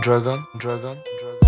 dragon, dragon, dragon.